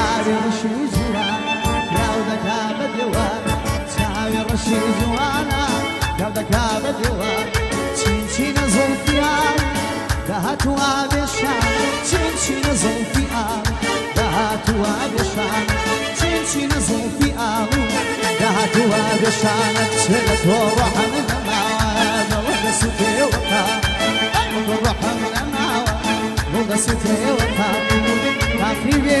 چاوی ڕشی جوان راو دەکا بە دێوان چاوی ڕشی جوانە راو دەکا بە دێوان چینچینە زۆڵفیان دەهاتووا بێشان چینچینە زۆڵفیان دەهاتووا بێشان چینچینە زۆڵفیان دەهاتووا بێشانە چێ لە تۆ ڕەحەمە دەماوە لە سوتێوەکە ڕەحەمە دەماوە لە سوتێوەکە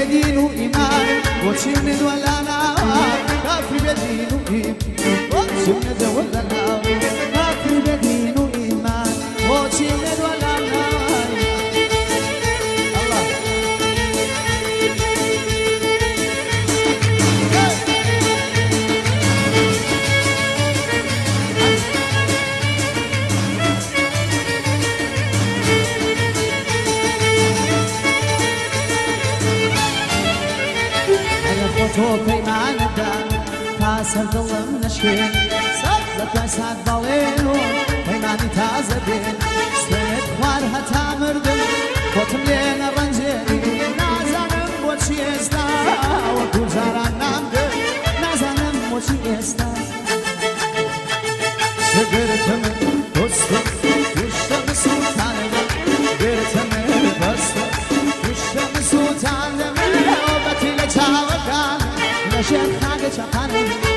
ed in un mare, cuocionedo سەر دڵم نشکێن سەر لە پێنج سات بەڵێن و پەیمانی تازە بێن سوێت خوار هەتا مردم. خۆتم لێنە ڕەنجێنی نازانم بۆچی ئێستا وەکو جاران نام دێن نازانم بۆچی ئێستا شگرتم بستم پشتم سوتانم گرتم بستم پشتم سوتانم بەتی لە چاوەکان لەژێر خاگە چەقانم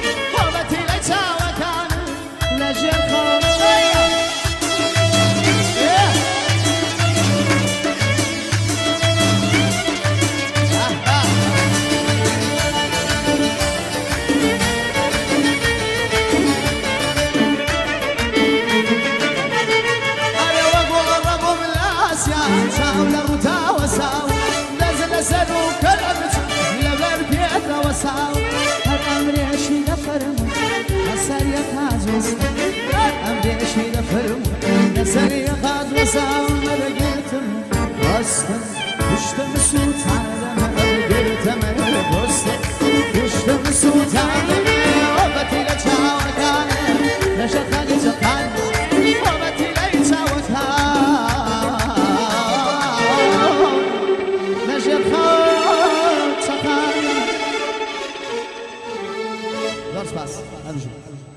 casal Thank you.